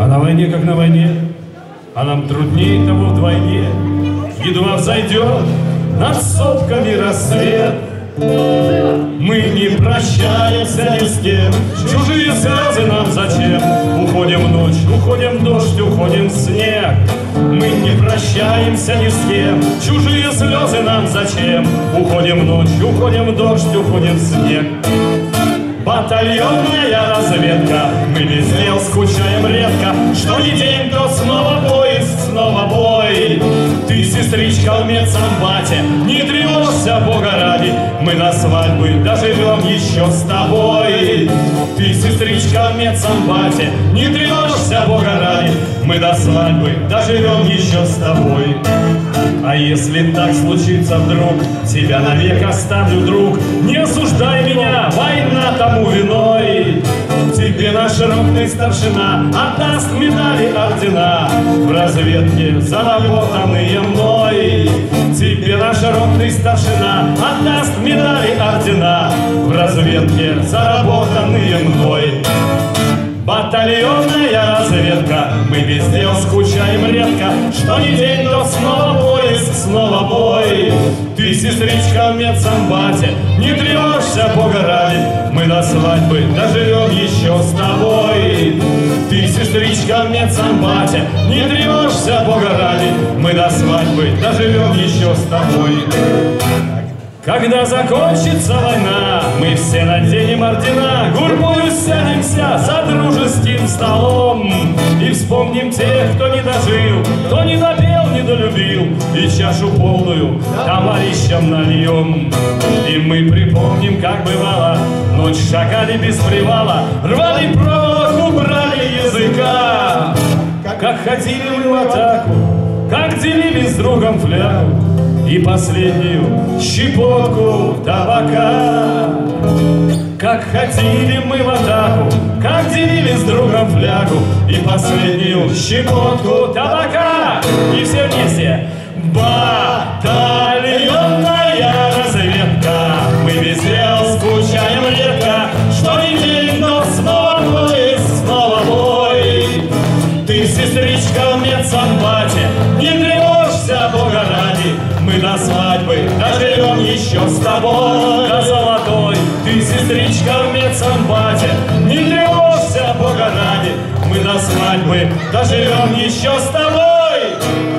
А на войне, как на войне, а нам труднее того вдвойне. Едва взойдет над сопками рассвет, мы не прощаемся ни с кем, чужие слезы нам зачем? Уходим в ночь, уходим в дождь, уходим в снег. Мы не прощаемся ни с кем, чужие слезы нам зачем? Уходим в ночь, уходим в дождь, уходим в снег. Батальонная разведка, мы без дел скучаем редко, Что не день, то медсамбате, не тревожься, Бога ради, Мы на свадьбы доживем еще с тобой. Ты, сестричка, в медсамбате, не тревожься, Бога ради, Мы до свадьбы доживем еще с тобой. А если так случится вдруг, тебя навек оставлю, друг, Не осуждай меня, война тому виной. Тебе наш ротный старшина отдаст медали ордена В разведке заработанные мной. Ротный старшина отдаст медали ордена В разведке заработанные мной. Батальонная разведка, мы без дел скучаем редко, Что не день, то снова поиск, снова бой. Ты, сестричка в медсамбате, не тревожься, Бога ради, Мы до свадьбы доживем еще с тобой. Сестричка в медсамбате, не тревожься, Бога ради, Мы до свадьбы доживем еще с тобой. Когда закончится война, мы все наденем ордена, Гурбою сядемся за дружеским столом И вспомним тех, кто не дожил, кто не допел, не долюбил, И чашу полную товарищам нальем. И мы припомним, как бывало, ночь шагали без привала, Рвали проволоку, ходили мы в атаку, как делили с другом флягу, и последнюю щепотку табака. Как ходили мы в атаку, как делили с другом флягу и последнюю щепотку табака. И все вместе. Батальонная медсамбате, не тревожься, Бога ради, мы до свадьбы доживем еще с тобой. До золотой, ты, сестричка, в медсамбате, не тревожься, Бога ради, мы до свадьбы доживем еще с тобой.